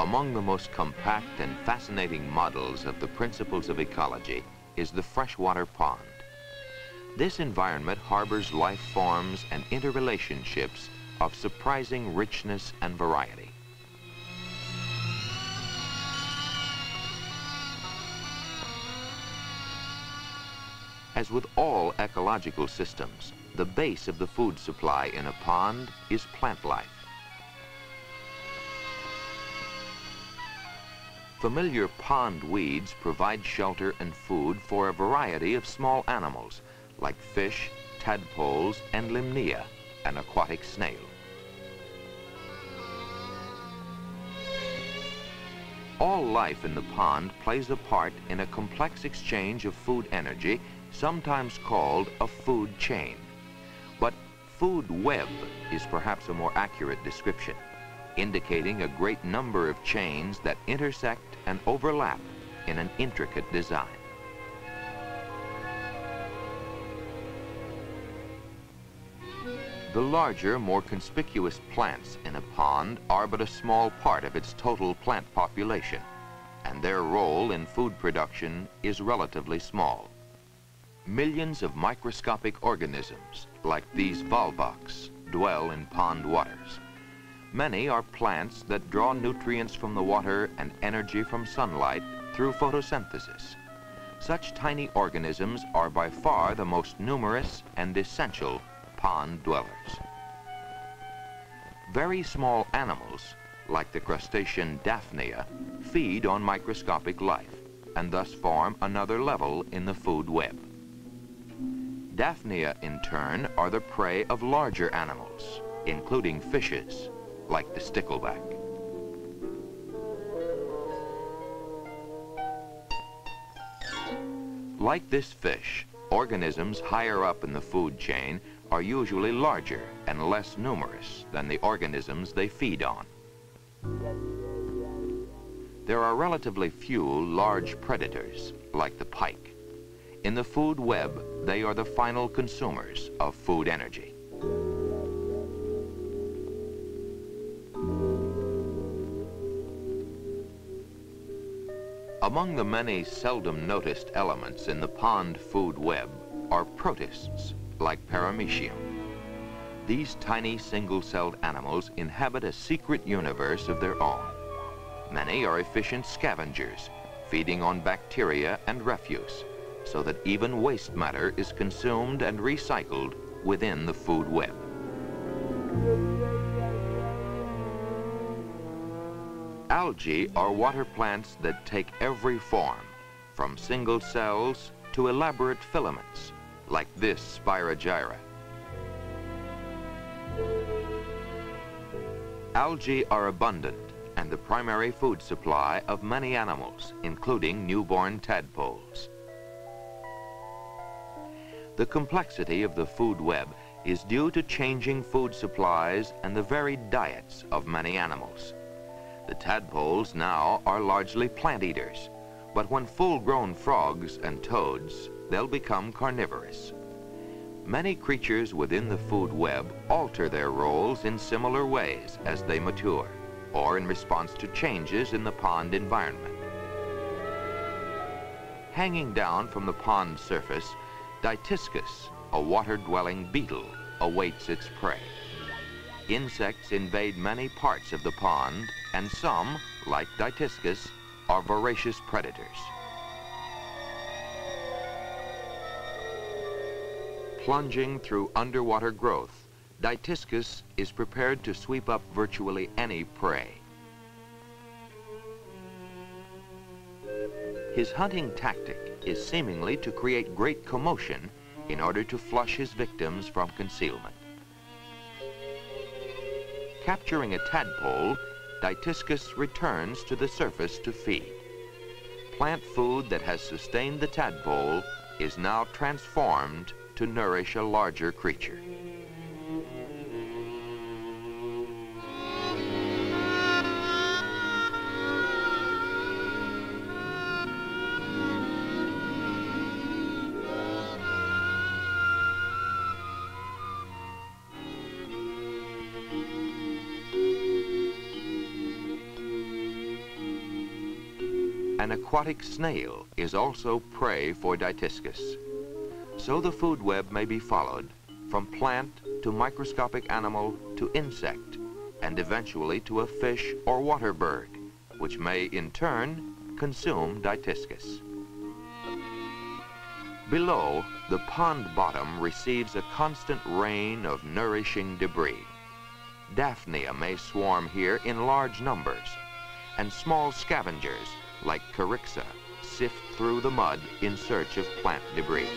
Among the most compact and fascinating models of the principles of ecology is the freshwater pond. This environment harbors life forms and interrelationships of surprising richness and variety. As with all ecological systems, the base of the food supply in a pond is plant life. Familiar pond weeds provide shelter and food for a variety of small animals like fish, tadpoles, and limnea, an aquatic snail. All life in the pond plays a part in a complex exchange of food energy, sometimes called a food chain. But food web is perhaps a more accurate description indicating a great number of chains that intersect and overlap in an intricate design. The larger, more conspicuous plants in a pond are but a small part of its total plant population, and their role in food production is relatively small. Millions of microscopic organisms, like these volvox, dwell in pond waters. Many are plants that draw nutrients from the water and energy from sunlight through photosynthesis. Such tiny organisms are by far the most numerous and essential pond dwellers. Very small animals, like the crustacean Daphnia, feed on microscopic life and thus form another level in the food web. Daphnia, in turn, are the prey of larger animals, including fishes, like the stickleback. Like this fish, organisms higher up in the food chain are usually larger and less numerous than the organisms they feed on. There are relatively few large predators, like the pike. In the food web, they are the final consumers of food energy. Among the many seldom noticed elements in the pond food web are protists, like paramecium. These tiny single-celled animals inhabit a secret universe of their own. Many are efficient scavengers, feeding on bacteria and refuse, so that even waste matter is consumed and recycled within the food web. Algae are water plants that take every form, from single cells to elaborate filaments, like this Spirogyra. Algae are abundant and the primary food supply of many animals, including newborn tadpoles. The complexity of the food web is due to changing food supplies and the varied diets of many animals. The tadpoles now are largely plant eaters, but when full-grown frogs and toads, they'll become carnivorous. Many creatures within the food web alter their roles in similar ways as they mature, or in response to changes in the pond environment. Hanging down from the pond surface, Dytiscus, a water-dwelling beetle, awaits its prey. Insects invade many parts of the pond, and some, like Dytiscus, are voracious predators. Plunging through underwater growth, Dytiscus is prepared to sweep up virtually any prey. His hunting tactic is seemingly to create great commotion in order to flush his victims from concealment. Capturing a tadpole, Dytiscus returns to the surface to feed. Plant food that has sustained the tadpole is now transformed to nourish a larger creature. An aquatic snail is also prey for Dytiscus. So the food web may be followed from plant to microscopic animal to insect and eventually to a fish or water bird, which may in turn consume Dytiscus. Below, the pond bottom receives a constant rain of nourishing debris. Daphnia may swarm here in large numbers, and small scavengers, like Corixa, sift through the mud in search of plant debris.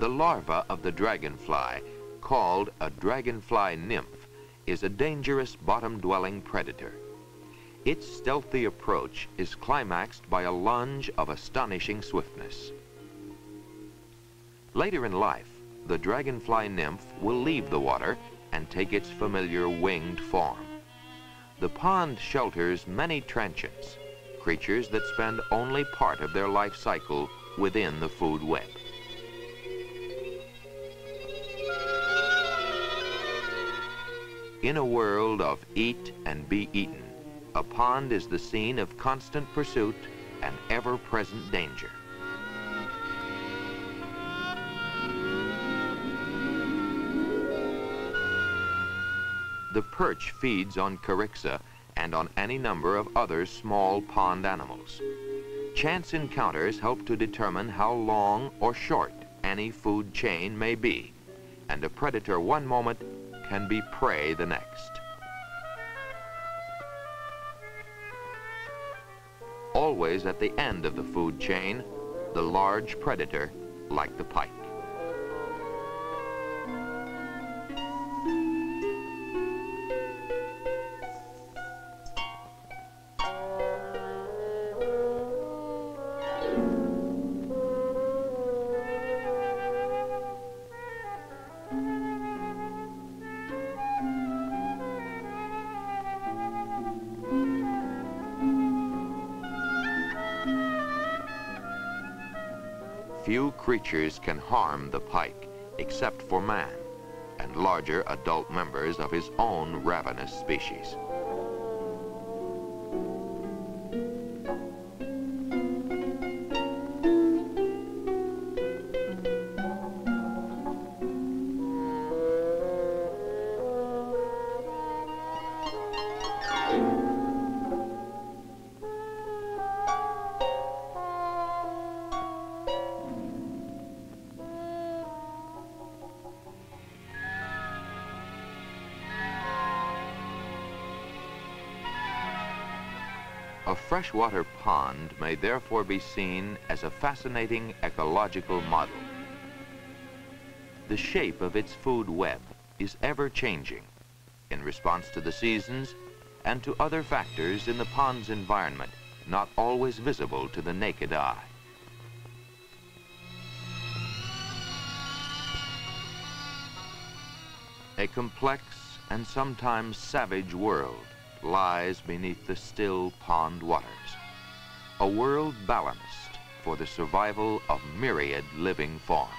The larva of the dragonfly, called a dragonfly nymph, is a dangerous bottom-dwelling predator. Its stealthy approach is climaxed by a lunge of astonishing swiftness. Later in life, the dragonfly nymph will leave the water and take its familiar winged form. The pond shelters many transients, creatures that spend only part of their life cycle within the food web. In a world of eat and be eaten, a pond is the scene of constant pursuit and ever-present danger. The perch feeds on Corixa and on any number of other small pond animals. Chance encounters help to determine how long or short any food chain may be, and a predator one moment can be prey the next. Always at the end of the food chain, the large predator like the pike. Few creatures can harm the pike except for man and larger adult members of his own ravenous species. A freshwater pond may therefore be seen as a fascinating ecological model. The shape of its food web is ever-changing in response to the seasons and to other factors in the pond's environment not always visible to the naked eye. A complex and sometimes savage world lies beneath the still pond waters. A world balanced for the survival of myriad living forms.